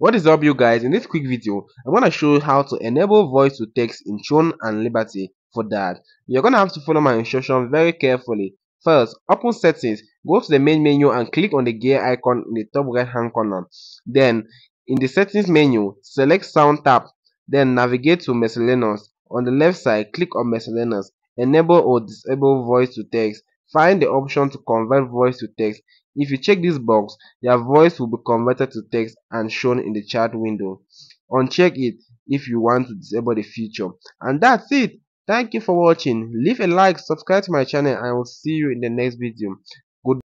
What is up you guys, in this quick video, I'm to show you how to enable voice to text in Throne and Liberty. For that, you're to have to follow my instructions very carefully. First, open settings, go to the main menu and click on the gear icon in the top right hand corner. Then, in the settings menu, select sound tab, then navigate to miscellaneous. On the left side, click on miscellaneous, enable or disable voice to text. Find the option to convert voice to text if you check this box, your voice will be converted to text and shown in the chat window. Uncheck it if you want to disable the feature. And that's it. Thank you for watching. Leave a like, subscribe to my channel and I will see you in the next video.